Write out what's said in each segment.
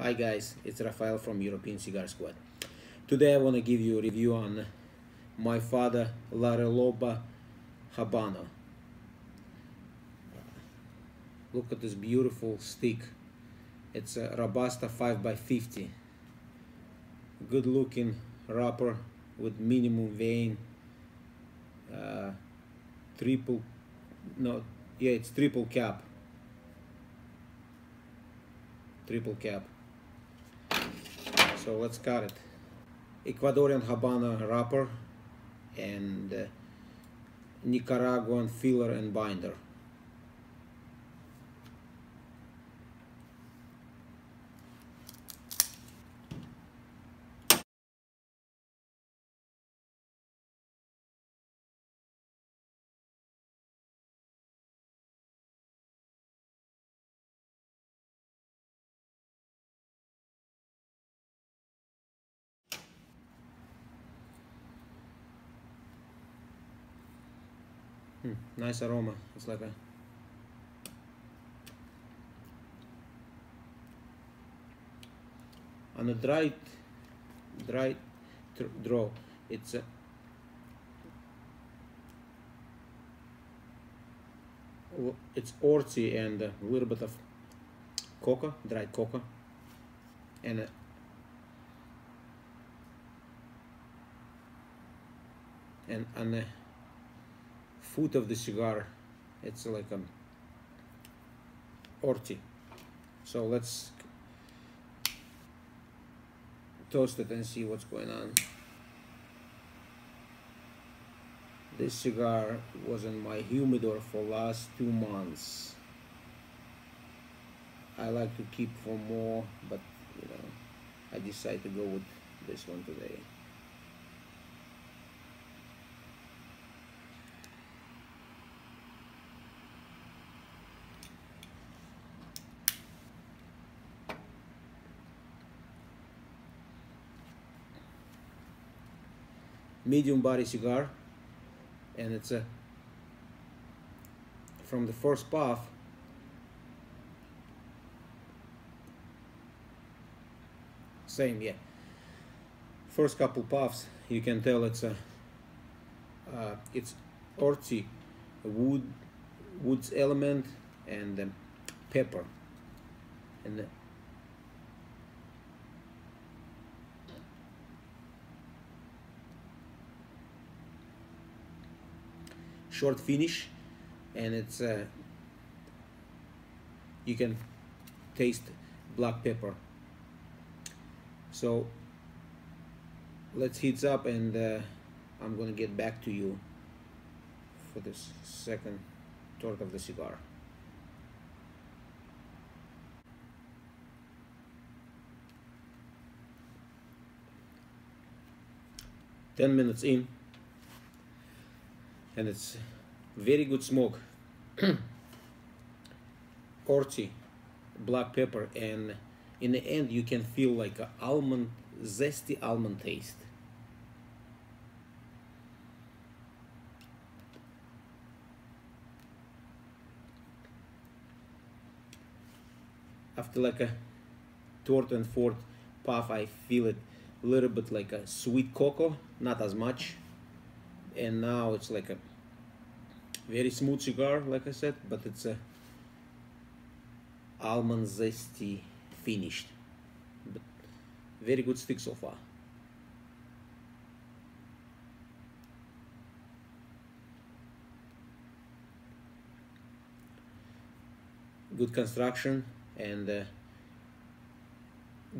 Hi guys, it's Rafael from European Cigar Squad. Today I want to give you a review on my father La Reloba Habano. Look at this beautiful stick. It's a Robusto 5x50. Good looking wrapper with minimum vein. Uh, triple, no, yeah, it's triple cap. Triple cap. So let's cut it. Ecuadorian Habana wrapper and uh, Nicaraguan filler and binder. Hmm, nice aroma. It's like a on a dry dry draw. It's a it's orty and a little bit of coca, dried coca, and a, and and foot of the cigar. It's like a orty so let's toast it and see what's going on. This cigar was in my humidor for last two months. I like to keep for more but you know I decided to go with this one today medium body cigar and it's a from the first puff same yeah. First couple puffs you can tell it's a uh, it's earthy wood woods element and um, pepper. And short finish and it's uh, you can taste black pepper. So let's heat up and uh, I'm gonna get back to you for this second torque of the cigar. Ten minutes in and it's very good smoke. Orty black pepper and in the end you can feel like a almond zesty almond taste. After like a third and fourth puff I feel it a little bit like a sweet cocoa not as much and now it's like a very smooth cigar like I said but it's a almond zesty finished. But very good stick so far. Good construction and uh,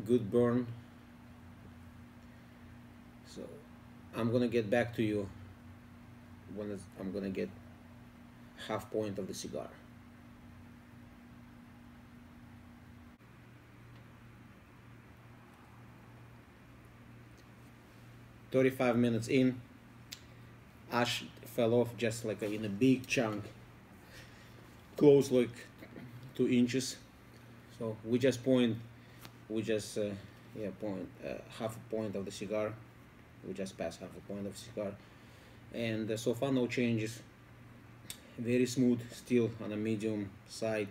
good burn. So I'm gonna get back to you when I'm gonna get half point of the cigar. Thirty-five minutes in, ash fell off just like in a big chunk, close like two inches. So we just point, we just uh, yeah point uh, half a point of the cigar. We just passed half a point of cigar and so far no changes. Very smooth still on a medium side.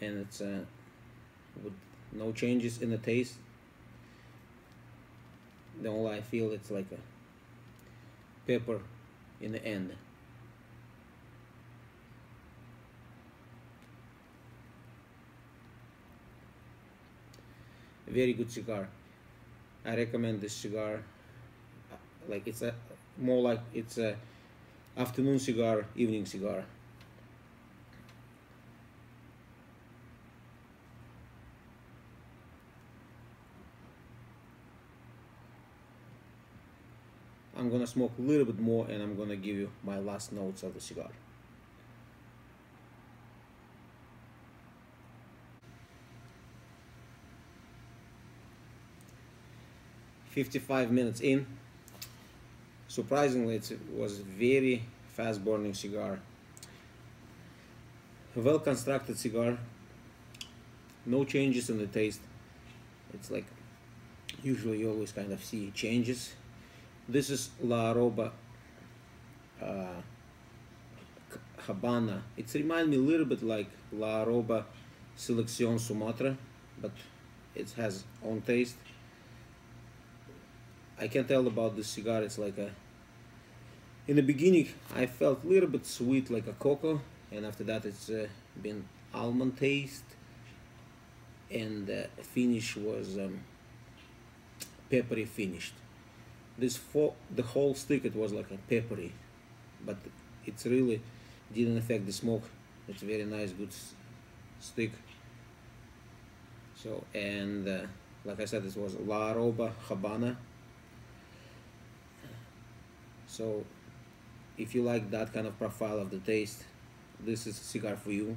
And it's uh, with no changes in the taste. The only I feel it's like a pepper in the end. Very good cigar. I recommend this cigar. Uh, like it's a more like it's a afternoon cigar evening cigar I'm gonna smoke a little bit more and I'm gonna give you my last notes of the cigar. Fifty-five minutes in. Surprisingly, it was very fast burning cigar. Well constructed cigar. No changes in the taste. It's like usually you always kind of see changes this is La Roba uh, Habana. It reminds me a little bit like La Roba Selección Sumatra, but it has own taste. I can tell about this cigar. It's like a. In the beginning, I felt a little bit sweet, like a cocoa, and after that, it's uh, been almond taste, and the finish was um, peppery finished. This fo the whole stick it was like a peppery but it's really didn't affect the smoke. It's very nice good stick. So and uh, like I said this was La Roba Habana. So if you like that kind of profile of the taste this is a cigar for you.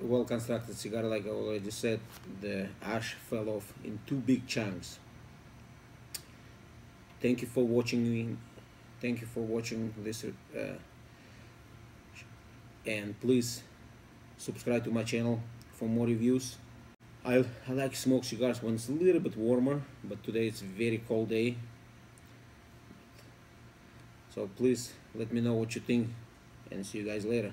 Well constructed cigar like I already said the ash fell off in two big chunks. Thank you for watching me thank you for watching this uh, and please subscribe to my channel for more reviews I, I like smoke cigars when it's a little bit warmer but today it's a very cold day. So please let me know what you think and see you guys later